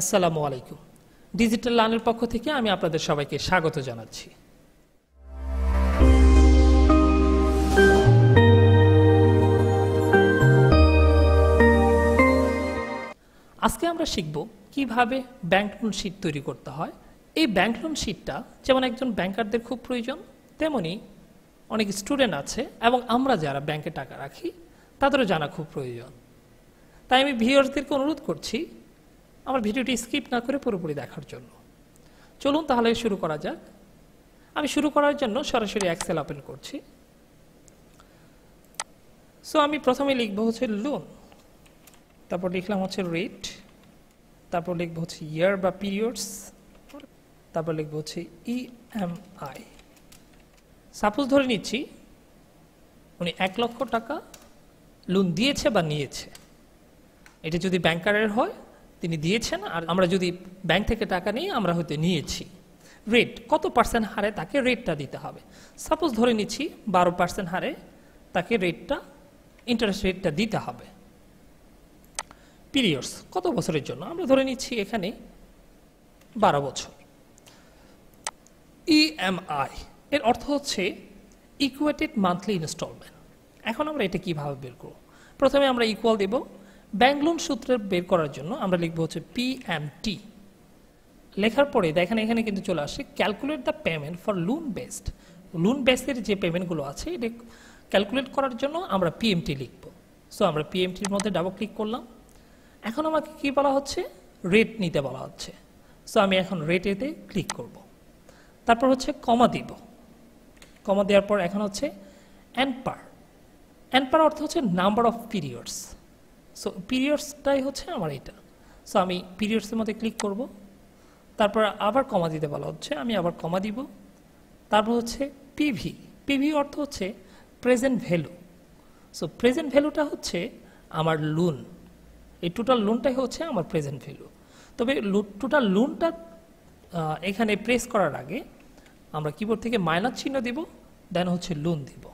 আসসালামু আলাইকুম। ডিজিটাল লার্নের পক্ষ থেকে আমি আপনাদের সবাইকে স্বাগত জানাচ্ছি। আজকে আমরা শিখব কীভাবে ব্যাংক লোন শিট তৈরি করতে হয়। এই ব্যাংক লোন শিটটা যেমন একজন ব্যাংকারদের খুব প্রয়োজন, তেমনি অনেক স্টুডেন্ট আছে এবং আমরা যারা ব্যাংকে টাকা রাখি, তাদেরও জানা খুব প্রয়োজন। তাই আমি ভিউয়ার্সদেরকে অনুরোধ করছি আমার ভিডিওটি স্কিপ না করে পুরোপুরি দেখার জন্য। চলুন তাহলে শুরু করা যাক। আমি শুরু করার জন্য সরাসরি অ্যাক্সেল ওপেন করছি। সো আমি প্রথমে লিখব হচ্ছে লোন তারপর লিখলাম হচ্ছে রেট তারপর লিখব হচ্ছে ইয়ার বা পিরিয়ডস তারপর লিখব হচ্ছে ইএমআই সাপোজ ধরে নিচ্ছি, উনি এক লক্ষ টাকা লোন দিয়েছে বা নিয়েছে। এটা যদি ব্যাংকারের হয় তিনি দিয়েছেন, আর আমরা যদি ব্যাংক থেকে টাকা নিয়ে আমরা হয়তো নিয়েছি। রেট, কত পার্সেন্ট হারে তাকে রেটটা দিতে হবে? সাপোজ ধরে নিচ্ছি, বারো পার্সেন্ট হারে তাকে রেটটা ইন্টারেস্ট রেটটা দিতে হবে। পিরিয়ডস কত বছরের জন্য? আমরা ধরে নিচ্ছি এখানে বারো বছর। ইএমআই এর অর্থ হচ্ছে ইকুয়েটেড মান্থলি ইনস্টলমেন্ট এখন আমরা এটা কীভাবে বের করব? প্রথমে আমরা ইকুয়াল দেব ব্যাংক সূত্রে বের করার জন্য আমরা লিখব হচ্ছে পিএমটি লেখার পরে দেখেন এখানে কিন্তু চলে আসে calculate the payment for loan based loan বেসের যে পেমেন্টগুলো আছে, এটা ক্যালকুলেট করার জন্য আমরা পিএমটি লিখব। সো আমরা পিএমটির মধ্যে ডাবল ক্লিক করলাম। এখন আমাকে কি বলা হচ্ছে? রেট নিতে বলা হচ্ছে। সো আমি এখন রেটেতে ক্লিক করব। তারপর হচ্ছে কমা দিব। কমা দেওয়ার পর এখন হচ্ছে অ্যানপার অ্যানপার অর্থ হচ্ছে নাম্বার অফ পিরিয়ডস সো পিরিয়ডসটাই হচ্ছে আমার এটা সো আমি পিরিয়ডসের মধ্যে ক্লিক করব। তারপর আবার কমা দিতে বলা হচ্ছে, আমি আবার কমা দিব। তারপর হচ্ছে পিভি পিভি অর্থ হচ্ছে প্রেজেন্ট ভ্যালু সো প্রেজেন্ট ভ্যালুটা হচ্ছে আমার লোন এই টোটাল লোনটাই হচ্ছে আমার প্রেজেন্ট ভ্যালু তবে টোটাল লোনটা এখানে প্রেস করার আগে আমরা কিবোর্ড থেকে মাইনাস চিহ্ন দিব দেন হচ্ছে লোন দিব।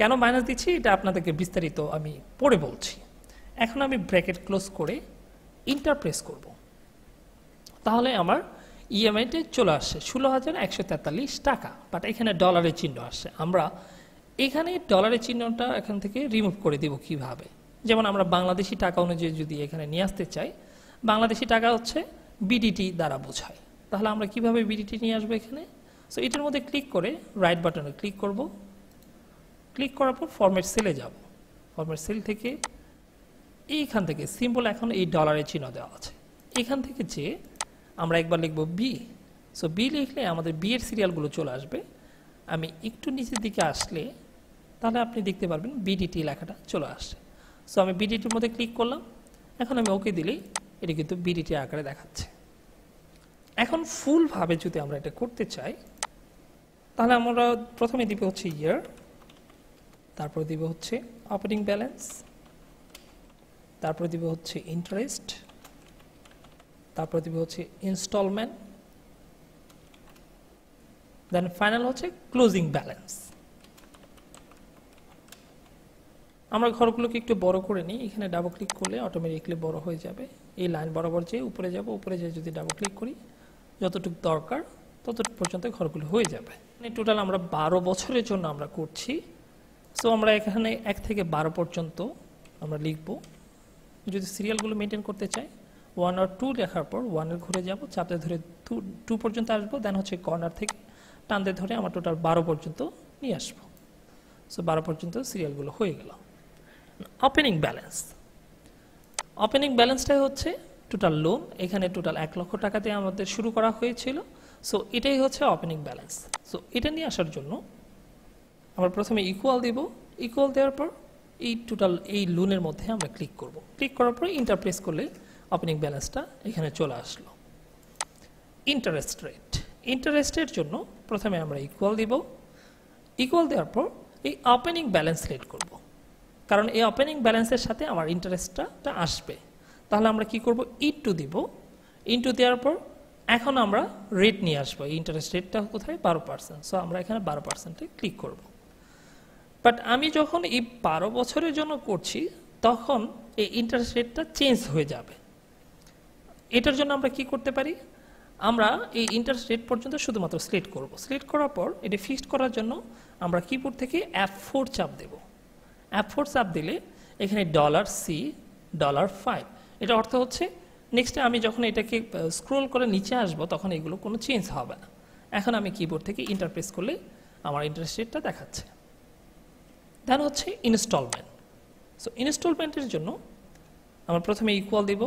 কেন মাইনাস দিচ্ছি? এটা আপনাদেরকে বিস্তারিত আমি পড়ে বলছি। এখন আমি ব্র্যাকেট ক্লোজ করে ইন্টার প্রেস করব। তাহলে আমার ইএমআইতে চলে আসছে ষোলো হাজার একশো তেতাল্লিশ টাকা বাট এখানে ডলারের চিহ্ন আসছে আমরা এখানে ডলারের চিহ্নটা এখান থেকে রিমুভ করে দেব কীভাবে? যেমন আমরা বাংলাদেশি টাকা অনুযায়ী যদি এখানে নিয়ে আসতে চাই, বাংলাদেশি টাকা হচ্ছে বিডিটি দ্বারা বোঝায়। তাহলে আমরা কীভাবে বিডিটি নিয়ে আসব এখানে? সো এটার মধ্যে ক্লিক করে রাইট বাটনে ক্লিক করব। ক্লিক করার পর ফরম্যাট সেলে যাব। ফরম্যাট সেল থেকে এইখান থেকে সিম্পল এখন এই ডলারের চিহ্ন দেওয়া আছে। এখান থেকে যে আমরা একবার লিখব বি সো বি লিখলে আমাদের বি এর সিরিয়ালগুলো চলে আসবে। আমি একটু নিচের দিকে আসলে তাহলে আপনি দেখতে পারবেন বিডিটি লেখাটা চলে আসছে। সো আমি বিডিটির মধ্যে ক্লিক করলাম। এখন আমি ওকে দিলেই এটি কিন্তু বিডিটি আকারে দেখাচ্ছে। এখন ফুলভাবে যদি আমরা এটা করতে চাই, তাহলে আমরা প্রথমে দিব হচ্ছে ইয়ার তারপর দিব হচ্ছে অপারেটিং ব্যালেন্স তারপর দিব হচ্ছে ইন্টারেস্ট তারপর দিব হচ্ছে ইনস্টলমেন্ট দেন ফাইনাল হচ্ছে ক্লোজিং ব্যালেন্স আমরা ঘরগুলোকে একটু বড় করে নিই, এখানে ডাবল ক্লিক করলে অটোমেটিকলি বড় হয়ে যাবে। এই লাইন বরাবর যেয়ে উপরে যাব, উপরে যেয়ে যদি ডাবল ক্লিক করি, যতটুকু দরকার ততটুকু পর্যন্ত ঘরগুলো হয়ে যাবে। টোটাল আমরা বারো বছরের জন্য আমরা করছি। সো আমরা এখানে এক থেকে বারো পর্যন্ত আমরা লিখব। যদি সিরিয়ালগুলো মেনটেন করতে চাই ওয়ান আর টু লেখার পর ওয়ানের ঘুরে যাব চাপতে ধরে টু টু পর্যন্ত আসব দেন হচ্ছে কর্নার থেকে টানতে ধরে আমার টোটাল বারো পর্যন্ত নিয়ে আসব। সো বারো পর্যন্ত সিরিয়ালগুলো হয়ে গেল। ওপেনিং ব্যালেন্স ওপেনিং ব্যালেন্সটাই হচ্ছে টোটাল লোন এখানে টোটাল এক লক্ষ টাকাতে আমাদের শুরু করা হয়েছিল। সো এটাই হচ্ছে ওপেনিং ব্যালেন্স সো এটা নিয়ে আসার জন্য আমরা প্রথমে ইকুয়াল দেব। ইকুয়াল দেওয়ার পর এই টোটাল এই লোনের মধ্যে আমরা ক্লিক করব। ক্লিক করার পর ইন্টারপ্রেস করলে ওপেনিং ব্যালেন্সটা এখানে চলে আসলো। ইন্টারেস্ট রেট ইন্টারেস্টের জন্য প্রথমে আমরা ইকুয়াল দিব। ইকুয়াল দেওয়ার পর এই ওপেনিং ব্যালেন্স রেট করব। কারণ এই ওপেনিং ব্যালেন্সের সাথে আমার ইন্টারেস্টটা আসবে। তাহলে আমরা কি করব? ইন্টু দিব। ইন্টু দেওয়ার পর এখন আমরা রেট নিয়ে আসব। ইন্টারেস্ট রেটটা কোথায়? বারো পার্সেন্ট সো আমরা এখানে বারো পার্সেন্টে ক্লিক করব। বাট আমি যখন এই বারো বছরের জন্য করছি, তখন এই ইন্টারেস্ট রেটটা চেঞ্জ হয়ে যাবে। এটার জন্য আমরা কি করতে পারি? আমরা এই ইন্টারেস্ট রেট পর্যন্ত শুধুমাত্র সিলেক্ট করব। সিলেক্ট করার পর এটা ফিক্সড করার জন্য আমরা কিবোর্ড থেকে অ্যাপ ফোর চাপ দেব। অ্যাপ ফোর চাপ দিলে এখানে ডলার সি ডলার ফাইভ এটা অর্থ হচ্ছে নেক্সটে আমি যখন এটাকে স্ক্রোল করে নিচে আসব, তখন এগুলো কোনো চেঞ্জ হবে না। এখন আমি কিবোর্ড থেকে ইন্টারপ্রেস করলে আমার ইন্টারেস্ট রেটটা দেখাচ্ছে। দেন হচ্ছে ইনস্টলমেন্ট সো ইনস্টলমেন্টের জন্য আমরা প্রথমে ইকুয়াল দেব।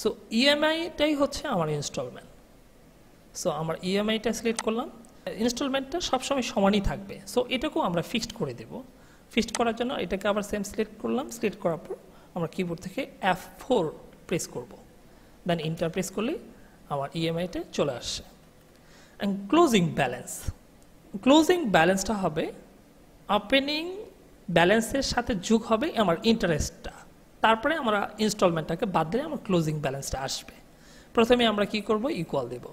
সো ইএমআইটাই হচ্ছে আমার ইনস্টলমেন্ট সো আমার ইএমআইটা সিলেক্ট করলাম। ইনস্টলমেন্টটা সবসময় সমানই থাকবে। সো এটাকেও আমরা ফিক্সড করে দেব। ফিক্সড করার জন্য এটাকে আবার সেম সিলেক্ট করলাম। সিলেক্ট করার পর আমরা কিবোর্ড থেকে এফ ফোর প্রেস করব। দেন ইন্টার প্রেস করলে আমার ইএমআইটা চলে আসছে। অ্যান্ড ক্লোজিং ব্যালেন্স ক্লোজিং ব্যালেন্সটা হবে ওপেনিং ব্যালেন্সের সাথে যোগ হবে আমার ইন্টারেস্টটা তারপরে আমরা ইনস্টলমেন্টটাকে বাদ দিলে আমার ক্লোজিং ব্যালেন্সটা আসবে। প্রথমে আমরা কি করব? ইকুয়াল দেব।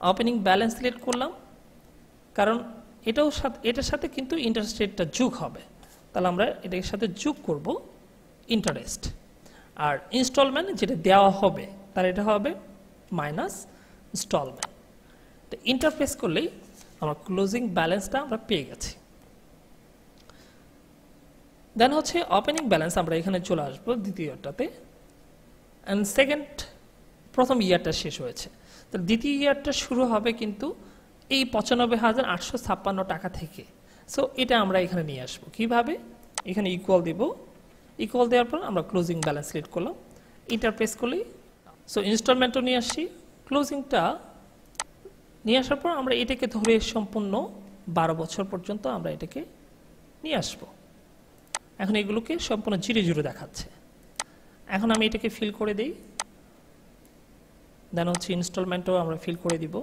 ওপেনিং ব্যালেন্স সিলেক্ট করলাম, কারণ এটাও সাথে, এটার সাথে কিন্তু ইন্টারেস্ট রেটটা যোগ হবে। তাহলে আমরা এটার সাথে যোগ করব ইন্টারেস্ট আর ইনস্টলমেন্ট যেটা দেওয়া হবে তার এটা হবে মাইনাস ইনস্টলমেন্ট তো ইন্টারফেস করলেই আমার ক্লোজিং ব্যালেন্সটা আমরা পেয়ে গেছি। দেন হচ্ছে ওপেনিং ব্যালেন্স আমরা এখানে চলে আসব দ্বিতীয়টাতে। অ্যান্ড সেকেন্ড প্রথম ইয়ারটা শেষ হয়েছে। তো দ্বিতীয় ইয়ারটা শুরু হবে কিন্তু এই পঁচানব্বই হাজার আটশো ছাপ্পান্ন টাকা থেকে। সো এটা আমরা এখানে নিয়ে আসব। কীভাবে? এখানে ইকুয়াল দিব। ইকুয়াল দেওয়ার পর আমরা ক্লোজিং ব্যালেন্স সিলেক্ট করলাম। ইন্টার প্রেস করলেই সো ইনস্টলমেন্টও নিয়ে আসছি ক্লোজিংটা নিয়ে আসার পর আমরা এটাকে ধরে সম্পূর্ণ বারো বছর পর্যন্ত আমরা এটাকে নিয়ে আসব। এখন এগুলোকে সম্পূর্ণ জিরে জুড়ে দেখাচ্ছে। এখন আমি এটাকে ফিল করে দিই। দেন হচ্ছে ইনস্টলমেন্টও আমরা ফিল করে দিব।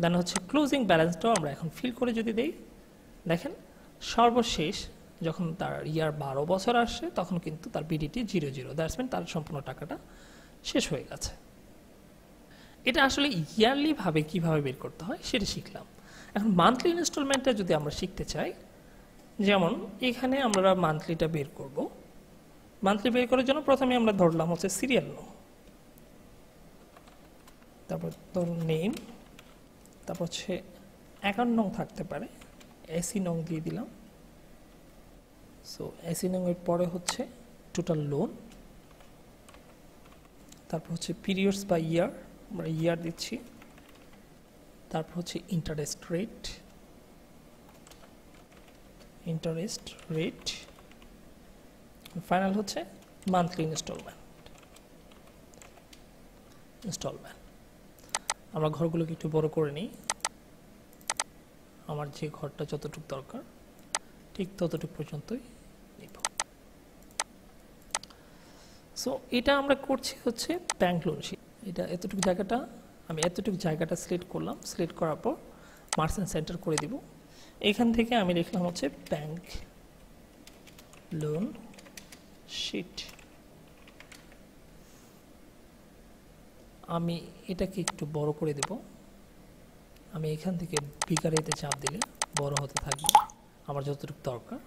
দেন হচ্ছে ক্লোজিং ব্যালেন্সটাও আমরা এখন ফিল করে যদি দেই, দেখেন সর্বশেষ যখন তার ইয়ার বারো বছর আসছে, তখন কিন্তু তার BDT zero zero that's mean তার সম্পূর্ণ টাকাটা শেষ হয়ে গেছে। এটা আসলে ইয়ারলিভাবে কীভাবে বের করতে হয় সেটা শিখলাম। এখন মান্থলি ইনস্টলমেন্টটা যদি আমরা শিখতে চাই, যেমন এখানে আমরা মান্থলিটা বের করব। মান্থলি বের করার জন্য প্রথমে আমরা ধরলাম হচ্ছে সিরিয়াল নো তারপর ধর নেম তারপর হচ্ছে অ্যাকাউন্ট নং থাকতে পারে এসি নং দিয়ে দিলাম। সো এসি নং এর পরে হচ্ছে টোটাল লোন তারপর হচ্ছে পিরিয়ডস বা ইয়ার আমরা ইয়ার দিচ্ছি। তারপর হচ্ছে interest rate interest rate final হচ্ছে মান্থলি ইনস্টলমেন্ট ইনস্টলমেন্ট আমরা ঘরগুলোকে একটু বড় করে নিই। আমার যে ঘরটা যতটুকু দরকার, ঠিক ততটুকু পর্যন্তই নিব। সো এটা আমরা করছি হচ্ছে ব্যাংক লোন শিট এটা এতটুকু জায়গাটা, আমি এতটুকু জায়গাটা সিলেক্ট করলাম। সিলেক্ট করার পর মার্চেন্ট সেন্টার করে দিব। এখান থেকে আমি লিখলাম হচ্ছে ব্যাংক লোন শিট আমি এটাকে একটু বড় করে দেব। আমি এখান থেকে বিকারেতে চাপ দিলে বড় হতে থাকবে, আমার যতটুকু দরকার।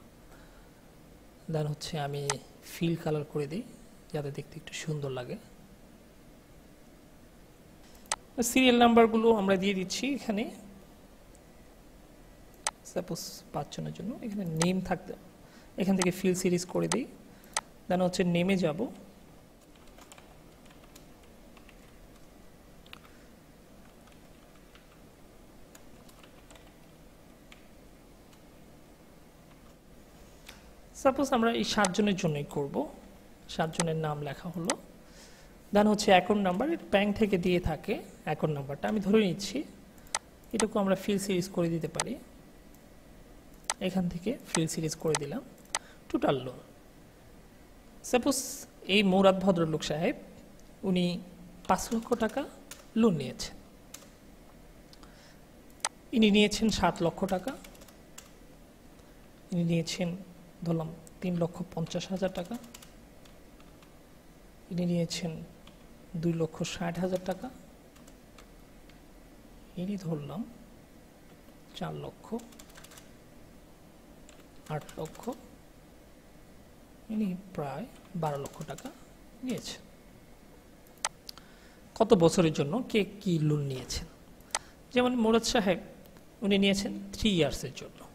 দেন হচ্ছে আমি ফিল কালার করে দিই, যাতে দেখতে একটু সুন্দর লাগে। সিরিয়াল নাম্বারগুলো আমরা দিয়ে দিচ্ছি এখানে। সাপোজ পাঁচজনের জন্য। এখানে নেম থাকতে এখান থেকে ফিল সিরিজ করে দিই। দেন হচ্ছে নেমে যাব। সাপোজ আমরা এই সাতজনের জন্যই করব। সাতজনের নাম লেখা হলো। দেন হচ্ছে অ্যাকাউন্ট নাম্বার ব্যাংক থেকে দিয়ে থাকে অ্যাকাউন্ট নাম্বারটা আমি ধরে নিচ্ছি, এটুকু আমরা ফিল সিরিজ করে দিতে পারি। এখান থেকে ফিল সিরিজ করে দিলাম। টোটাল লোন সাপোজ এই মৌরাত ভদ্রলোক সাহেব, উনি পাঁচ লক্ষ টাকা লোন নিয়েছেন। ইনি নিয়েছেন সাত লক্ষ টাকা। ইনি নিয়েছেন, ধরলাম, তিন লক্ষ পঞ্চাশ হাজার টাকা। ইনি নিয়েছেন দুই লক্ষ ষাট হাজার টাকা। ইনি ধরলাম চার লক্ষ, আট লক্ষ ইনি প্রায় বারো লক্ষ টাকা নিয়েছেন কত বছরের জন্য কে কি লোন নিয়েছেন? যেমন মোরাদ সাহেব, উনি নিয়েছেন থ্রি ইয়ার্সের জন্য।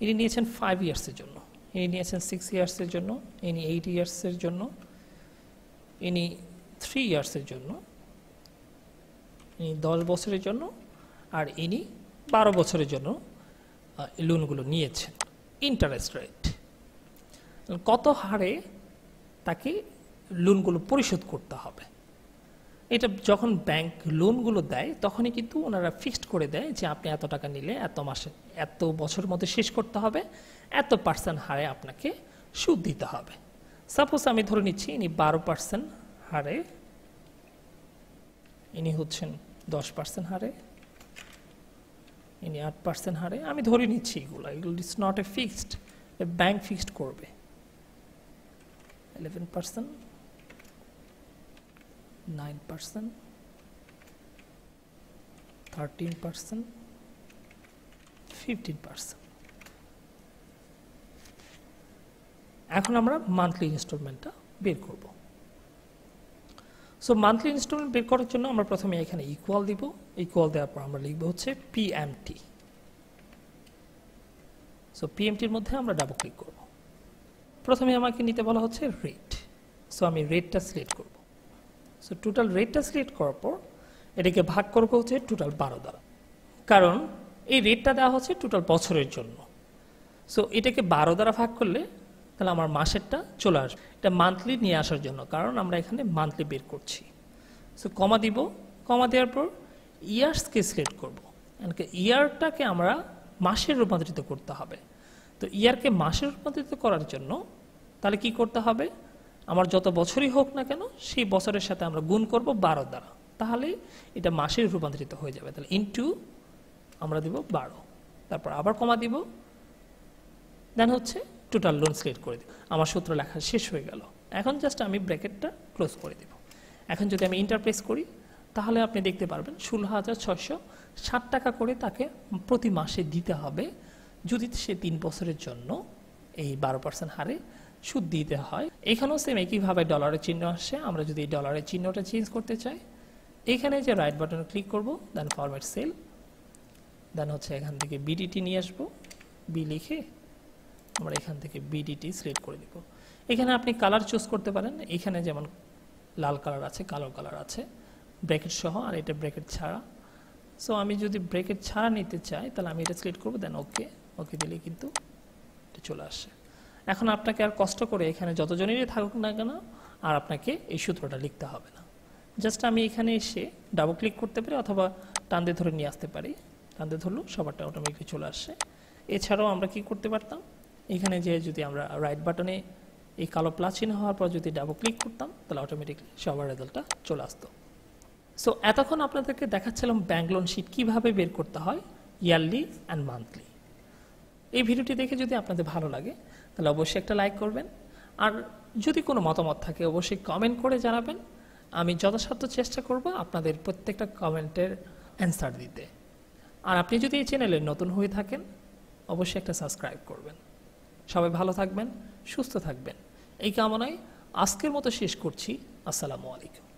ইনি নিয়েছেন ফাইভ ইয়ার্সের জন্য। ইনি নিয়েছেন সিক্স ইয়ার্সের জন্য। ইনি এইট ইয়ার্সের জন্য। ইনি থ্রি ইয়ার্সের জন্য, ইনি দশ বছরের জন্য আর ইনি বারো বছরের জন্য লোনগুলো নিয়েছেন ইন্টারেস্ট রেট কত হারে তাকে লোনগুলো পরিশোধ করতে হবে? এটা যখন ব্যাংক লোনগুলো দেয়, তখনই কিন্তু ওনারা ফিক্সড করে দেয় যে আপনি এত টাকা নিলে এত মাসে, এত বছর মধ্যে শেষ করতে হবে, এত পার্সেন্ট হারে আপনাকে সুদ দিতে হবে। সাপোজ আমি ধরে নিচ্ছি ইনি বারো পার্সেন্ট হারে। ইনি হচ্ছেন দশ পার্সেন্ট হারে। ইনি আট পার্সেন্ট হারে। আমি ধরে নিচ্ছি এগুলো। এগুলো it's not a fixed bank fixed করবে। Eleven percent nine percent thirteen percent fifteen percent এখন আমরা মান্থলি ইনস্টলমেন্টটা বের করব। সো মান্থলি ইনস্টলমেন্ট বের করার জন্য আমরা প্রথমে এখানে ইকুয়াল দিব। ইকুয়াল দেওয়ার পর আমরা লিখব হচ্ছে পিএমটি সো পিএমটির মধ্যে আমরা ডাবল ক্লিক করব। প্রথমে আমাকে নিতে বলা হচ্ছে রেট সো আমি রেটটা সিলেক্ট করব। সো টোটাল রেটটা সিলেক্ট করার পর এটাকে ভাগ করব হচ্ছে টোটাল বারো দ্বারা। কারণ এই রেটটা দেওয়া হচ্ছে টোটাল বছরের জন্য। সো এটাকে বারো দ্বারা ভাগ করলে তাহলে আমার মাসেরটা চলে আসবে। এটা মান্থলি নিয়ে আসার জন্য, কারণ আমরা এখানে মান্থলি বের করছি। সো কমা দিব কমা দেওয়ার পর ইয়ার্সকে সিলেক্ট করব। ইয়ারটাকে আমরা মাসে রূপান্তরিত করতে হবে। তো ইয়ারকে মাসে রূপান্তরিত করার জন্য তাহলে কি করতে হবে? আমার যত বছরই হোক না কেন, সেই বছরের সাথে আমরা গুণ করব বারো দ্বারা। তাহলে এটা মাসে রূপান্তরিত হয়ে যাবে। তাহলে ইনটু আমরা দিব বারো। তারপর আবার কমা দিব। দেন হচ্ছে টোটাল লোন সিলেক্ট করে দিব। আমার সূত্র লেখা শেষ হয়ে গেল। এখন জাস্ট আমি ব্র্যাকেটটা ক্লোজ করে দিব। এখন যদি আমি ইন্টারপ্রেস করি, তাহলে আপনি দেখতে পারবেন ষোলো হাজার ছশো ষাট টাকা করে তাকে প্রতি মাসে দিতে হবে। যদি সে তিন বছরের জন্য এই বারো পার্সেন্ট হারে সুদ দিতে হয়, এখানেও সেম একইভাবে ডলারের চিহ্ন আসছে আমরা যদি এই ডলারের চিহ্নটা চেঞ্জ করতে চাই, এখানে যে রাইট বাটনে ক্লিক করব দেন ফরম্যাট সেল দেন হচ্ছে এখান থেকে বিডিটি নিয়ে আসব। বি লিখে আমরা এখান থেকে বিডিটি সিলেক্ট করে দিব। এখানে আপনি কালার চুজ করতে পারেন। এখানে যেমন লাল কালার আছে, কালো কালার আছে ব্র্যাকেট সহ, আর এটা ব্র্যাকেট ছাড়া। সো আমি যদি ব্র্যাকেট ছাড়া নিতে চাই, তাহলে আমি এটা সিলেক্ট করব দেন ওকে ওকে দিলে কিন্তু এটা চলে আসে। এখন আপনাকে আর কষ্ট করে এখানে যতজনেরই থাকুক না কেন, আর আপনাকে এই সূত্রটা লিখতে হবে না। জাস্ট আমি এখানে এসে ডাবল ক্লিক করতে পারি, অথবা টান দিয়ে ধরে নিয়ে আসতে পারি। টান দিয়ে ধরলেও সবারটা অটোমেটিকলি চলে আসে। এছাড়াও আমরা কি করতে পারতাম? এখানে যে যদি আমরা রাইট বাটনে এই কালো প্লাস চিহ্ন হওয়ার পর যদি ডাবল ক্লিক করতাম, তাহলে অটোমেটিকলি সবার রেজাল্টটা চলে আসতো। সো এতক্ষণ আপনাদেরকে দেখাচ্ছিলাম ব্যাংক লোন শিট কীভাবে বের করতে হয় ইয়ারলি অ্যান্ড মান্থলি এই ভিডিওটি দেখে যদি আপনাদের ভালো লাগে, তাহলে অবশ্যই একটা লাইক করবেন। আর যদি কোনো মতামত থাকে, অবশ্যই কমেন্ট করে জানাবেন। আমি যথাসাধ্য চেষ্টা করব আপনাদের প্রত্যেকটা কমেন্টের অ্যান্সার দিতে। আর আপনি যদি এই চ্যানেলে নতুন হয়ে থাকেন, অবশ্যই একটা সাবস্ক্রাইব করবেন। সবাই ভালো থাকবেন সুস্থ থাকবেন। এই কামনায় আজকের মতো শেষ করছি। আসসালামু আলাইকুম।